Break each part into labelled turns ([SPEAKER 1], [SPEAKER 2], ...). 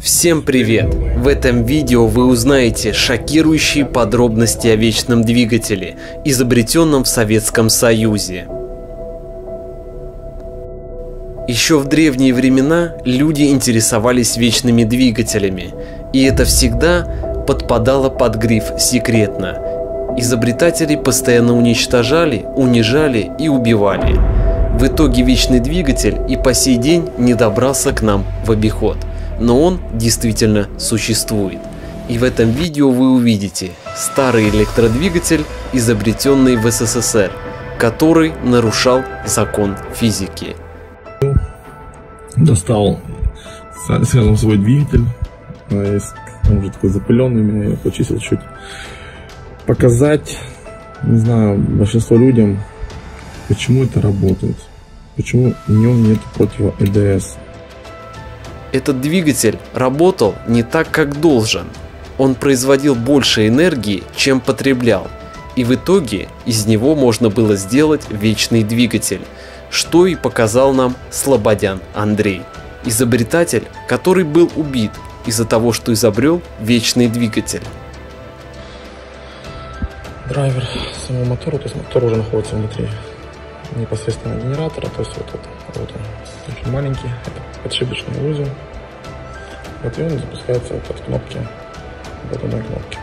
[SPEAKER 1] Всем привет! В этом видео вы узнаете шокирующие подробности о вечном двигателе, изобретенном в Советском Союзе. Еще в древние времена люди интересовались вечными двигателями, и это всегда подпадало под гриф «секретно». Изобретателей постоянно уничтожали, унижали и убивали. В итоге вечный двигатель и по сей день не добрался к нам в обиход – но он действительно существует. И в этом видео вы увидите старый электродвигатель, изобретенный в СССР, который нарушал закон физики.
[SPEAKER 2] Достал связан свой двигатель, он уже такой запыленный, меня почистил чуть. Показать, не знаю, большинство людям, почему это работает, почему в нем нет против ЭДС,
[SPEAKER 1] этот двигатель работал не так, как должен. Он производил больше энергии, чем потреблял. И в итоге из него можно было сделать вечный двигатель, что и показал нам Слободян Андрей, изобретатель, который был убит из-за того, что изобрел вечный двигатель.
[SPEAKER 2] Драйвер самого мотора, то есть мотор уже находится внутри непосредственно генератора, то есть вот это, вот он, очень маленький, это подшипочный узел. Вот и он запускается вот от кнопки, вот одной кнопки.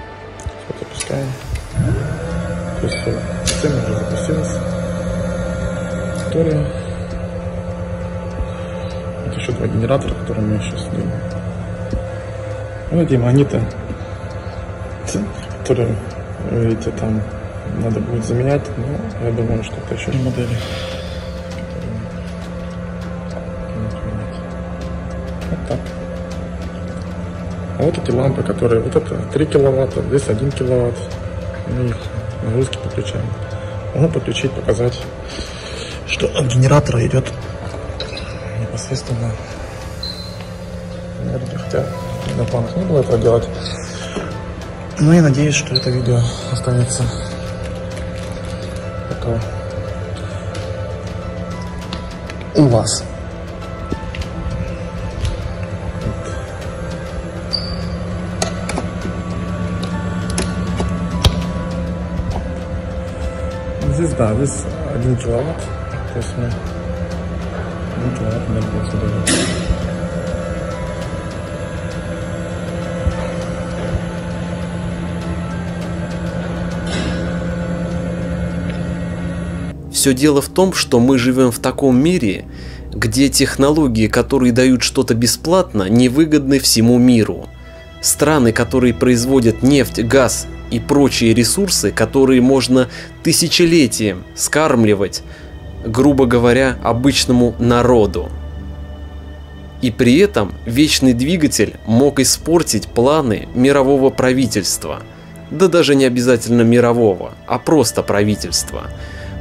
[SPEAKER 2] Вот запускаем. То есть система уже запустилась. Которая вот еще два генератора, которые мы сейчас делаем. Ну, эти магниты, которые, видите, там надо будет заменять, но я думаю, что это еще модели. Вот так. А вот эти лампы, которые, вот это 3 киловатта, здесь 1 киловатт. Мы их нагрузки подключаем. Могу подключить, показать, что от генератора идет непосредственно энергия. Хотя на планах не было этого делать. Но я надеюсь, что это видео останется пока у вас. Здесь, да, здесь 1 киловатт. То есть мы 1 киловатт энергии отсюда
[SPEAKER 1] Все дело в том, что мы живем в таком мире, где технологии, которые дают что-то бесплатно, невыгодны всему миру. Страны, которые производят нефть, газ и прочие ресурсы, которые можно тысячелетием скармливать, грубо говоря, обычному народу. И при этом вечный двигатель мог испортить планы мирового правительства. Да даже не обязательно мирового, а просто правительства.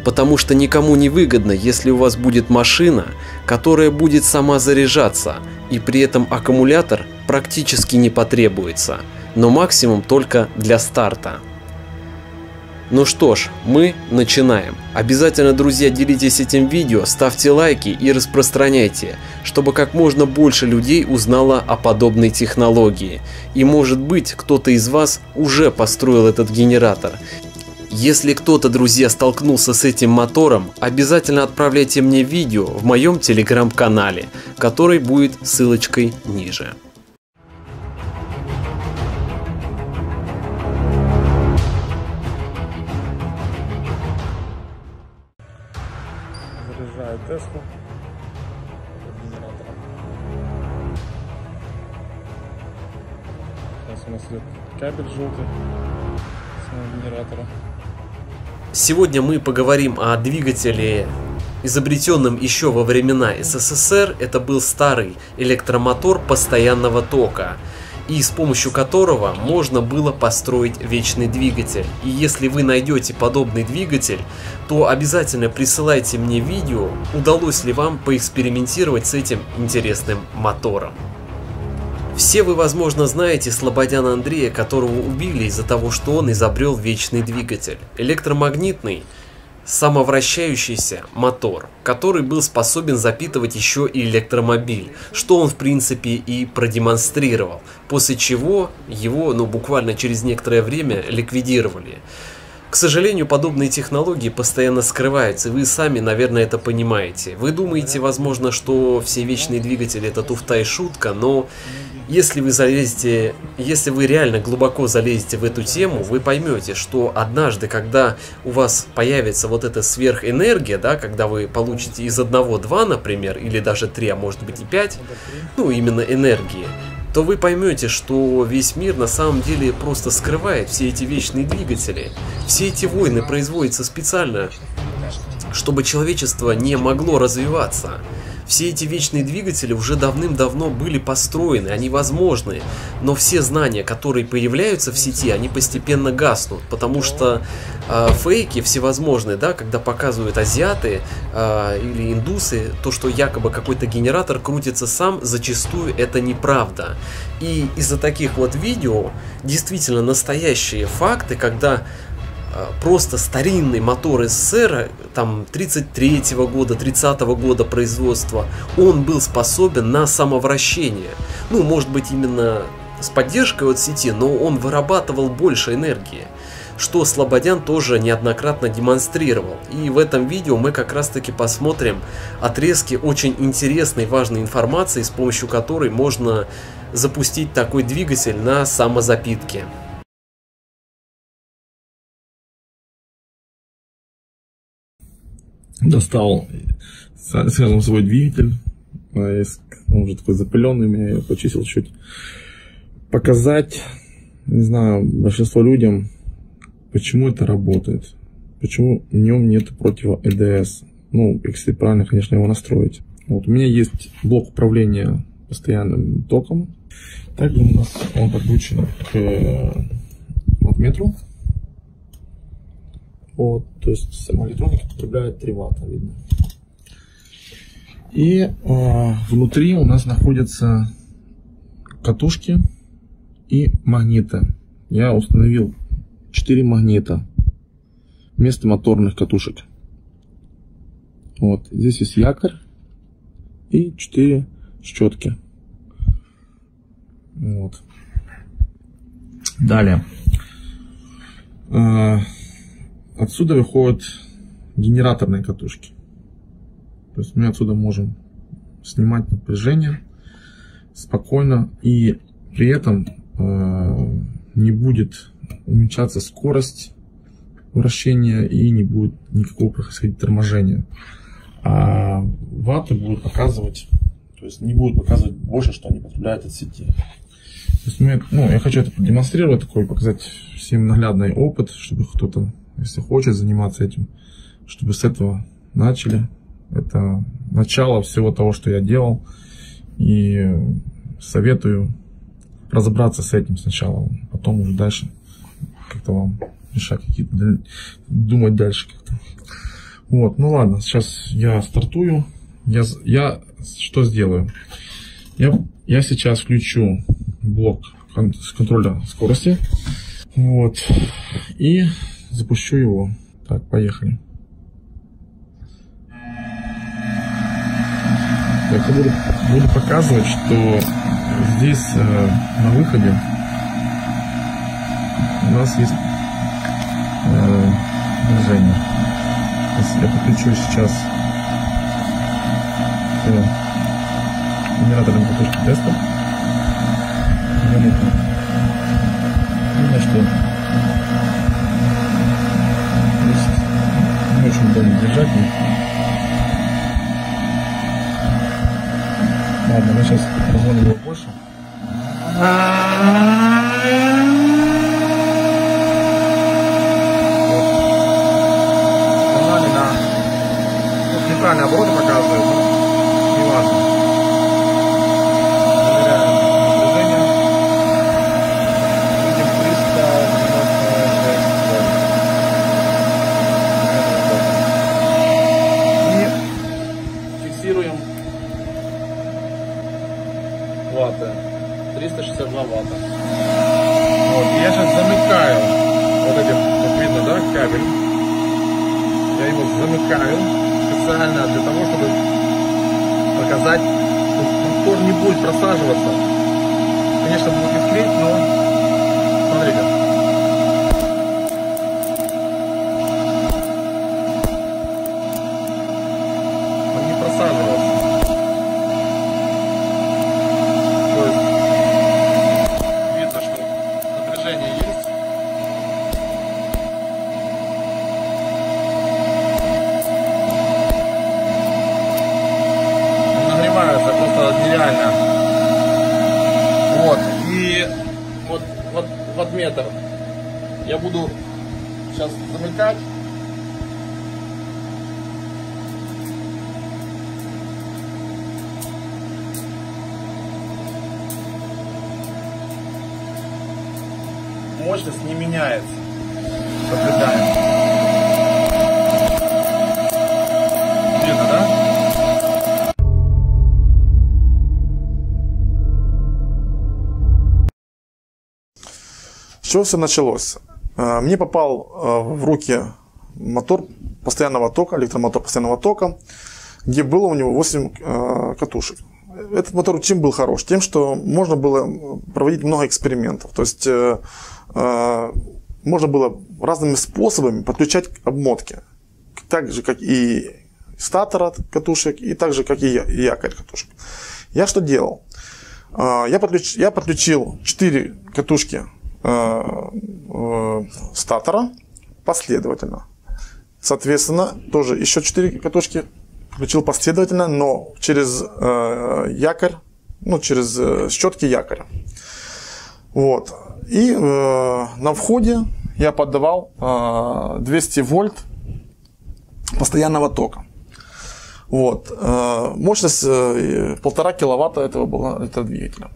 [SPEAKER 1] Потому что никому не выгодно, если у вас будет машина, которая будет сама заряжаться, и при этом аккумулятор практически не потребуется – но максимум только для старта. Ну что ж, мы начинаем. Обязательно, друзья, делитесь этим видео, ставьте лайки и распространяйте, чтобы как можно больше людей узнало о подобной технологии. И может быть, кто-то из вас уже построил этот генератор. Если кто-то, друзья, столкнулся с этим мотором, обязательно отправляйте мне видео в моем телеграм-канале, который будет ссылочкой ниже.
[SPEAKER 2] Теслу генератором. Сейчас у нас идет кабель желтый с генератора.
[SPEAKER 1] Сегодня мы поговорим о двигателе, изобретенном еще во времена СССР. Это был старый электромотор постоянного тока и с помощью которого можно было построить вечный двигатель. И если вы найдете подобный двигатель, то обязательно присылайте мне видео, удалось ли вам поэкспериментировать с этим интересным мотором. Все вы, возможно, знаете Слободяна Андрея, которого убили из-за того, что он изобрел вечный двигатель. Электромагнитный самовращающийся мотор, который был способен запитывать еще и электромобиль, что он в принципе и продемонстрировал, после чего его ну, буквально через некоторое время ликвидировали. К сожалению, подобные технологии постоянно скрываются, и вы сами, наверное, это понимаете. Вы думаете, возможно, что все вечные двигатели это туфта и шутка, но если вы залезете, если вы реально глубоко залезете в эту тему, вы поймете, что однажды, когда у вас появится вот эта сверхэнергия, да, когда вы получите из одного два, например, или даже три, а может быть и пять, ну именно энергии, то вы поймете, что весь мир на самом деле просто скрывает все эти вечные двигатели. Все эти войны производятся специально, чтобы человечество не могло развиваться. Все эти вечные двигатели уже давным-давно были построены, они возможны, но все знания, которые появляются в сети, они постепенно гаснут, потому что э, фейки всевозможные, да, когда показывают азиаты э, или индусы, то, что якобы какой-то генератор крутится сам, зачастую это неправда. И из-за таких вот видео действительно настоящие факты, когда просто старинный мотор СССР, там 33 -го года, 30 -го года производства, он был способен на самовращение. Ну, может быть, именно с поддержкой от сети, но он вырабатывал больше энергии что Слободян тоже неоднократно демонстрировал. И в этом видео мы как раз таки посмотрим отрезки очень интересной важной информации, с помощью которой можно запустить такой двигатель на самозапитке.
[SPEAKER 2] Достал, скажем, свой двигатель, а он уже такой запыленный, меня я почистил чуть. Показать, не знаю, большинство людям, почему это работает, почему в нем нет против ЭДС. Ну, если правильно, конечно, его настроить. Вот, у меня есть блок управления постоянным током. Также у нас он подключен к ваттметру. Вот, то есть сама электроника потребляет 3 ватта, видно. И э, внутри у нас находятся катушки и магниты. Я установил 4 магнита вместо моторных катушек. Вот, здесь есть якорь и 4 щетки. Вот. Далее. Отсюда выходят генераторные катушки. То есть мы отсюда можем снимать напряжение спокойно и при этом э, не будет уменьшаться скорость вращения и не будет никакого происходить торможения. А ваты будут показывать, то есть не будут показывать больше, что они потребляют от сети. То есть мы, ну, я хочу это продемонстрировать, такой показать всем наглядный опыт, чтобы кто-то если хочет заниматься этим, чтобы с этого начали. Это начало всего того, что я делал. И советую разобраться с этим сначала, потом уже дальше как-то вам решать какие-то, думать дальше как-то. Вот, ну ладно, сейчас я стартую. Я, я что сделаю? Я, я сейчас включу блок контроля скорости. Вот. И запущу его. Так, поехали. Так, я буду, буду показывать, что здесь э, на выходе у нас есть э, движение. Если я подключу сейчас к генераторам катушки теста, видно, что очень удобно держать. Ладно, мы сейчас позвоним его больше. Канале на неправильные обороты показывает, но не важно. ватта. 362 ватта. Вот, я сейчас замыкаю вот этим, вот видно, да, кабель. Я его замыкаю специально для того, чтобы показать, что мотор не будет просаживаться. Конечно, будет искрить, но смотрите. Он не просаживался. То есть видно, что напряжение есть. Он нагревается нереально. Вот. И вот, вот, вот метр. Я буду сейчас замыкать. Мощность не меняется. Наблюдаем. Чего все началось? А, Мне попал а, в руки мотор постоянного тока, электромотор постоянного тока, где было у него 8 а, катушек. Этот мотор чем был хорош? Тем, что можно было проводить много экспериментов. То есть э, можно было разными способами подключать обмотки. Так же, как и статор от катушек, и так же, как и якорь катушек. Я что делал? Я, подключ- я подключил 4 катушки статора последовательно. Соответственно, тоже еще 4 катушки включил последовательно, но через э, якорь, ну, через э, щетки якоря. Вот. И э, на входе я поддавал э, 200 вольт постоянного тока. Вот. Э, мощность э, полтора киловатта этого была, этого двигателя.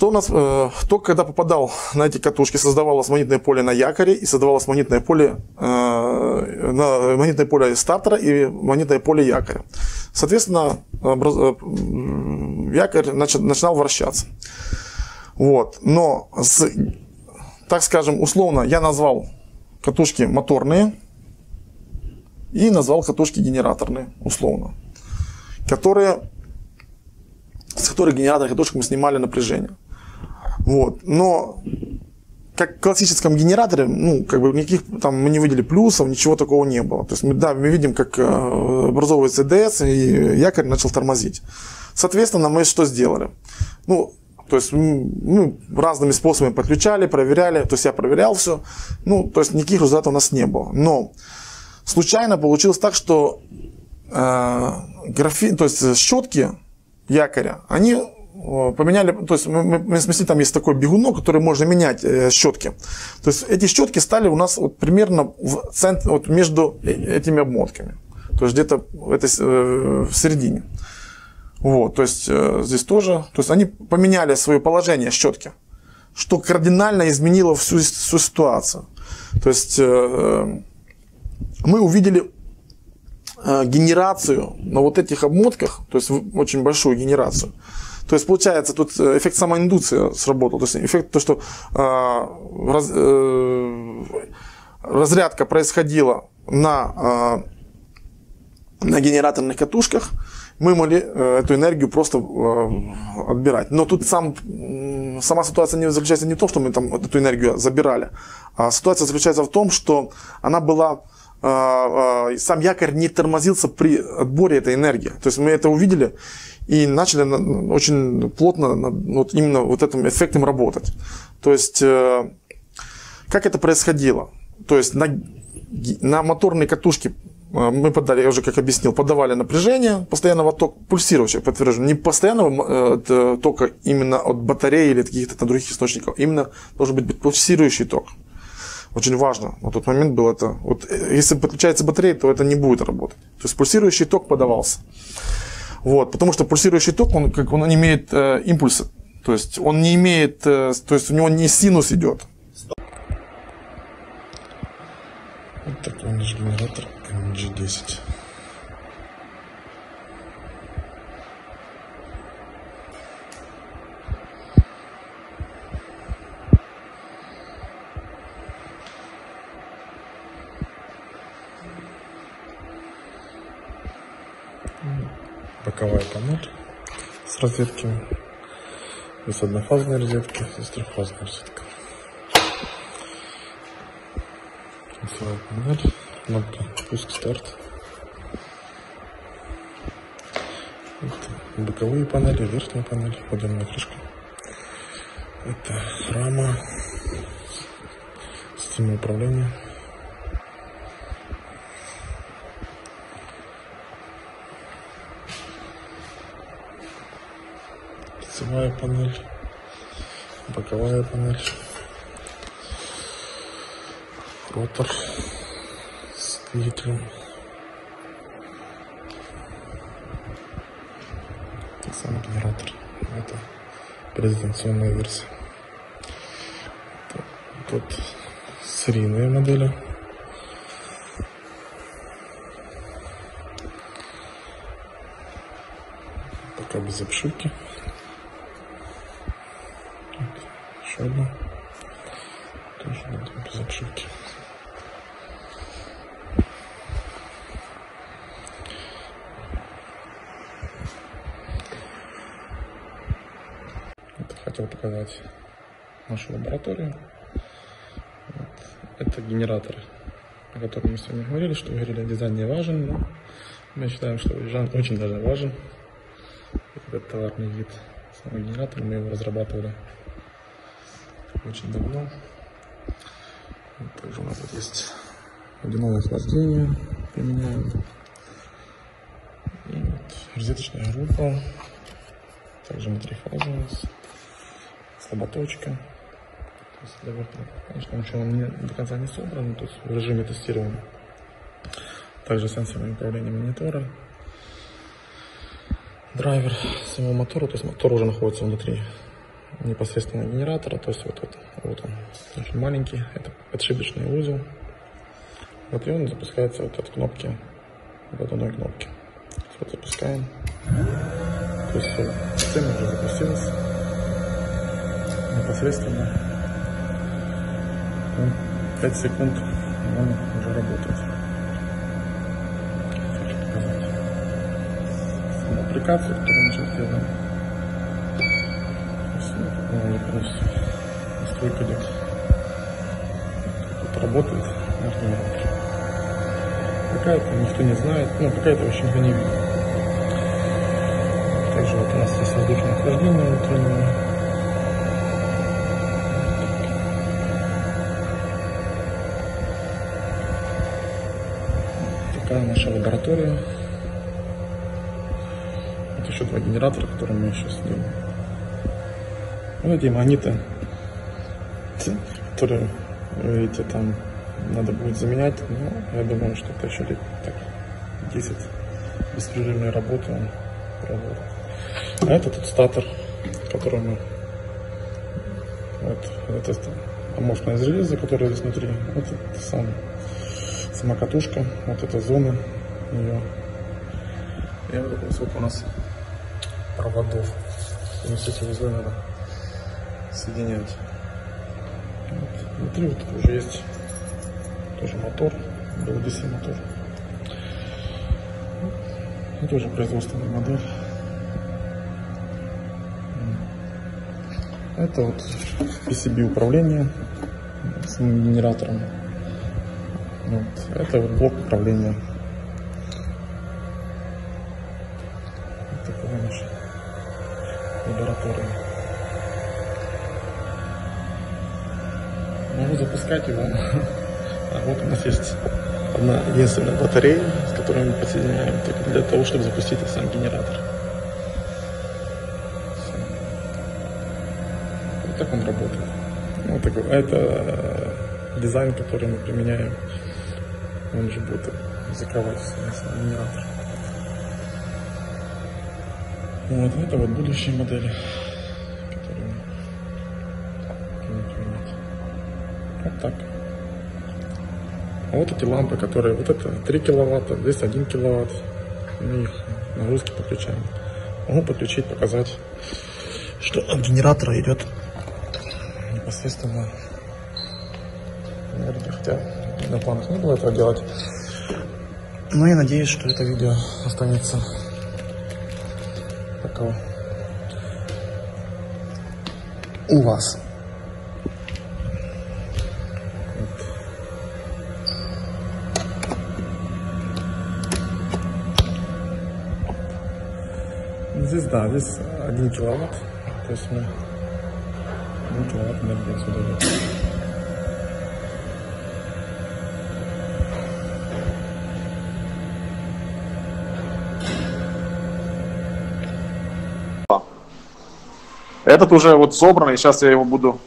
[SPEAKER 2] Что у нас, э, когда попадал на эти катушки, создавалось магнитное поле на якоре и создавалось магнитное поле, э, на, магнитное поле стартера и магнитное поле якоря. Соответственно, э, якорь начи- начинал вращаться. Вот. Но, с, так скажем, условно, я назвал катушки моторные и назвал катушки генераторные, условно, которые с которых генератор катушек мы снимали напряжение. Вот. Но как в классическом генераторе, ну, как бы никаких там мы не видели плюсов, ничего такого не было. То есть мы, да, мы видим, как э, образовывается ДС, и якорь начал тормозить. Соответственно, мы что сделали? Ну, то есть мы разными способами подключали, проверяли, то есть я проверял все, ну, то есть никаких результатов у нас не было. Но случайно получилось так, что э, графи, то есть щетки якоря, они э, поменяли, то есть мы, мы- мы там есть такой бегунок, который можно менять э, щетки. То есть эти щетки стали у нас вот примерно в центре, вот между э- этими обмотками. То есть где-то с- э, в середине. Вот, то есть э, здесь тоже, то есть они поменяли свое положение щетки, что кардинально изменило всю, всю ситуацию. То есть э, мы увидели э, генерацию на вот этих обмотках, то есть очень большую генерацию. То есть получается тут э, эффект самоиндукции сработал, то есть эффект то, что э, раз- э, разрядка происходила на э, на генераторных катушках, мы могли э, эту энергию просто э, отбирать. Но тут сам, сама ситуация не заключается не в том, что мы там эту энергию забирали, а ситуация заключается в том, что она была э, сам якорь не тормозился при отборе этой энергии. То есть мы это увидели и начали на- очень плотно вот именно вот этим эффектом работать. То есть э, как это происходило? То есть на, на моторные катушки э, мы подали, я уже как объяснил, подавали напряжение постоянного тока, пульсирующее, подтверждаю, не постоянного э, тока именно от батареи или каких-то других источников, именно должен быть пульсирующий ток. Очень важно на тот момент было это. Вот э, если подключается батарея, то это не будет работать. То есть пульсирующий ток подавался. Вот, потому что пульсирующий ток, он, как, он имеет э, импульсы. То есть он не имеет, э, то есть у него не синус идет.
[SPEAKER 3] Вот такой наш генератор MG10.
[SPEAKER 2] Боковая панель с розетками. Здесь однофазные розетки, здесь трехфазная розетка. Лицевая панель, кнопка пуск старт. Это боковые панели, верхняя панель, подъемная крышка. Это рама, система управления. Лицевая панель, боковая панель, ротор с двигателем. Сам генератор. Это презентационная версия. Тут серийные модели. Пока без обшивки. Одну. Тоже надо обшивки. Это хотел показать нашу лабораторию. Вот. Это генератор, о котором мы сегодня говорили, что говорили, дизайн не важен, но мы считаем, что дизайн очень даже важен. Этот товарный вид самого генератора, мы его разрабатывали очень давно. Также у нас тут есть водяное охлаждение применяем. И вот розеточная группа. Также внутри фаза у нас. Слаботочка. Конечно, ничего не, до конца не собран, тут в режиме тестирования. Также сенсорное управление монитора. Драйвер самого мотора, то есть мотор уже находится внутри непосредственно генератора, то есть вот это, вот он, очень маленький, это подшипочный узел. Вот и он запускается вот от кнопки, вот одной кнопки. Вот запускаем. То есть система уже запустилась непосредственно. 5 секунд он уже работает. Хочу показать аппликацию, которую мы сейчас делаем вопрос. Настройка идет. Тут работает генератор. Пока это никто не знает, ну пока это вообще никто не видит. Также вот у нас есть воздушное охлаждение внутреннее. Такая наша лаборатория. Вот еще два генератора, которые мы сейчас делаем. Ну, эти магниты, которые, видите, там надо будет заменять, но я думаю, что это еще лет так, 10 беспрерывной работы он проводит. А это тут статор, который мы вот это аморфное железо, которое здесь внутри. Вот это сам, сама катушка, вот эта зона ее. И вот сколько у нас проводов. Эти узлы надо соединять. Вот. Внутри вот уже есть тоже мотор, BLDC мотор. Это тоже производственная модель. Это вот PCB управление самим генератором. Вот. Это вот блок управления. Вот такая наша лаборатория. Могу запускать его. А вот у нас есть одна единственная батарея, с которой мы подсоединяем только для того, чтобы запустить сам генератор. Вот так он работает. Вот такой. А это э, дизайн, который мы применяем. Он же будет закрывать сам генератор. Вот это вот будущие модели. Вот так. А вот эти лампы, которые, вот это 3 киловатта, здесь 1 киловатт. Мы их нагрузки подключаем. Могу подключить, показать, что от генератора идет непосредственно энергия. Хотя на планах не было этого делать. Но я надеюсь, что это видео останется
[SPEAKER 4] что у вас. Здесь, да, здесь 1 киловатт, то есть мы 1 киловатт энергии отсюда идет.
[SPEAKER 2] Этот уже вот собранный, сейчас я его буду...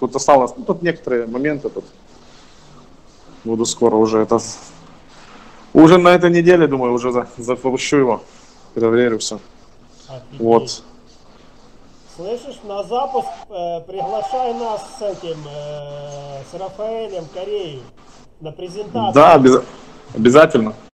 [SPEAKER 2] Тут осталось, ну, тут некоторые моменты тут. Буду скоро уже это... Уже на этой неделе, думаю, уже за- запущу его. Проверю все.
[SPEAKER 5] Офигеть.
[SPEAKER 2] Вот.
[SPEAKER 5] Слышишь, на запуск э, приглашай нас с этим, э, с Рафаэлем Кореей на презентацию.
[SPEAKER 2] Да, обяз- обязательно.